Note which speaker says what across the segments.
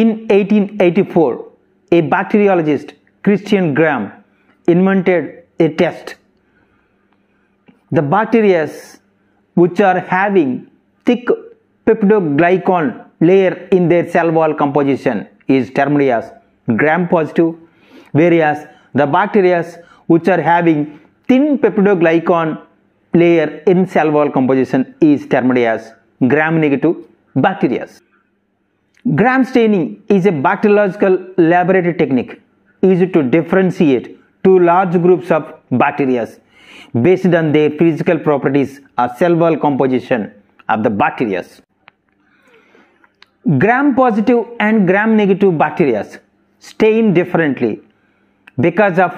Speaker 1: In 1884, a bacteriologist, Christian Gram, invented a test. The bacteria which are having thick peptidoglycan layer in their cell wall composition is termed as gram positive, whereas the bacteria which are having thin peptidoglycan layer in cell wall composition is termed as gram negative bacteria. Gram staining is a bacteriological laboratory technique used to differentiate two large groups of bacteria based on their physical properties or cell wall composition of the bacteria. Gram positive and gram negative bacteria stain differently because of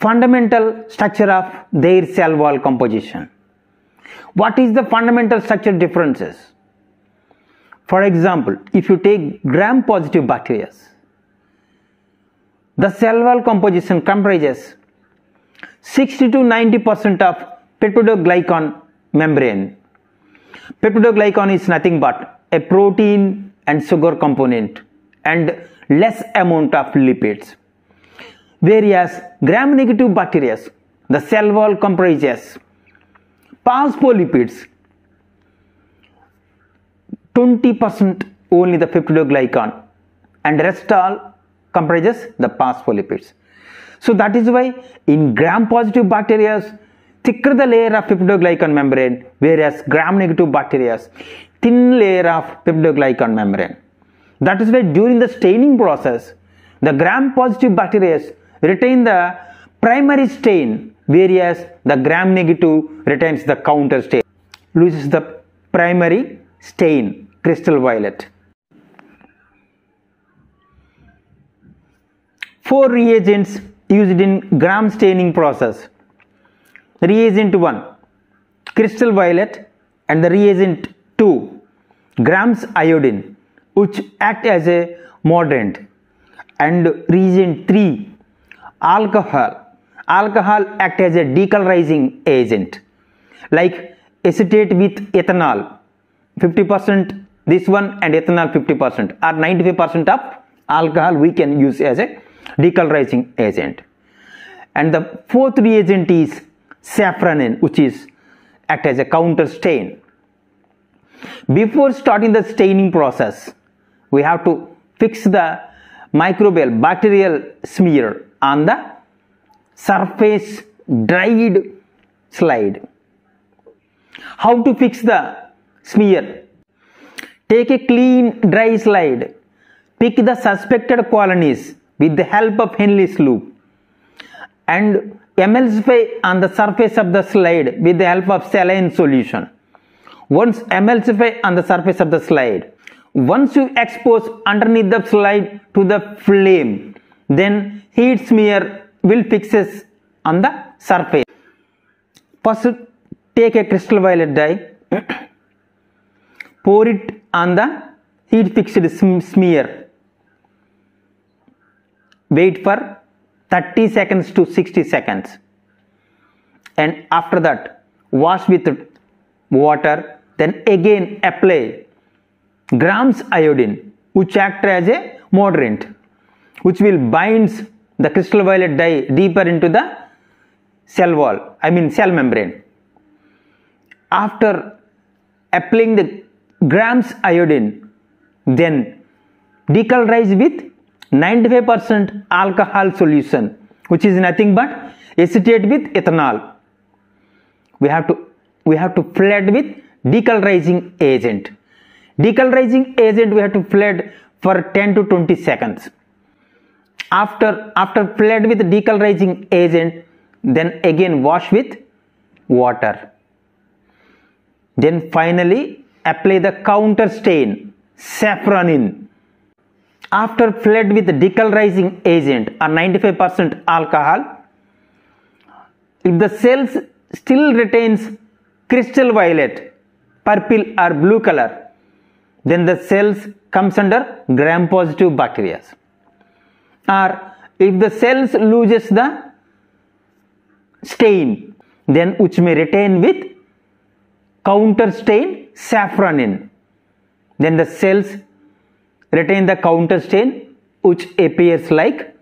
Speaker 1: fundamental structure of their cell wall composition. What is the fundamental structure differences? For example, if you take gram positive bacteria, the cell wall composition comprises 60 to 90 percent of peptidoglycan membrane. Peptidoglycan is nothing but a protein and sugar component and less amount of lipids. Whereas gram negative bacteria, the cell wall comprises phospholipids 20% only the peptidoglycan and rest all comprises the phospholipids. So that is why in gram positive bacteria thicker the layer of peptidoglycan membrane whereas gram negative bacteria thin layer of peptidoglycan membrane. That is why during the staining process the gram positive bacteria retain the primary stain whereas the gram negative retains the counter stain loses the primary stain crystal violet. Four reagents used in gram staining process. Reagent 1 crystal violet and the reagent 2 grams iodine which act as a mordant and reagent 3 alcohol alcohol act as a decolorizing agent like acetate with ethanol 50% this one and ethanol 50% or 95% of alcohol we can use as a decolorizing agent. And the fourth reagent is safranin which is act as a counter stain. Before starting the staining process we have to fix the microbial bacterial smear on the surface dried slide. How to fix the smear take a clean dry slide pick the suspected colonies with the help of Henle's loop and emulsify on the surface of the slide with the help of saline solution. Once emulsify on the surface of the slide, once you expose underneath the slide to the flame, then heat smear will fixes on the surface. First, take a crystal violet dye, pour it on the heat fixed smear. Wait for 30 seconds to 60 seconds. And after that wash with water then again apply grams iodine which act as a mordant which will binds the crystal violet dye deeper into the cell wall i mean cell membrane. After applying the grams iodine then decolorize with 95% alcohol solution which is nothing but acetate with ethanol. We have to we have to flood with decolorizing agent. Decolorizing agent we have to flood for 10 to 20 seconds. After after flood with decolorizing agent then again wash with water. Then finally apply the counter stain safranin after flood with decolorizing agent or 95% alcohol if the cells still retains crystal violet purple or blue color then the cells comes under gram positive bacteria. Or if the cells loses the stain then which may retain with counter stain safranin then the cells retain the counter stain which appears like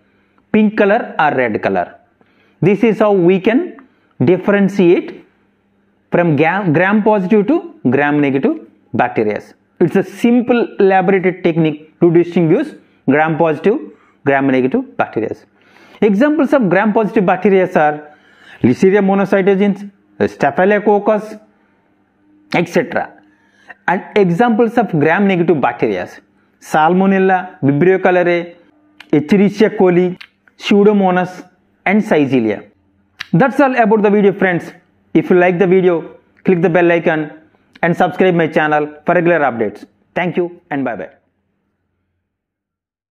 Speaker 1: pink color or red color. This is how we can differentiate from gram positive to gram negative bacteria. It's a simple laboratory technique to distinguish gram positive, gram negative bacteria. Examples of gram positive bacteria are Listeria monocytogenes, Staphylococcus, etc. And examples of gram negative bacteria Salmonella, Vibrio cholerae, Escherichia coli, Pseudomonas and Shigella. That's all about the video friends. If you like the video, click the bell icon and subscribe my channel for regular updates. Thank you and bye bye.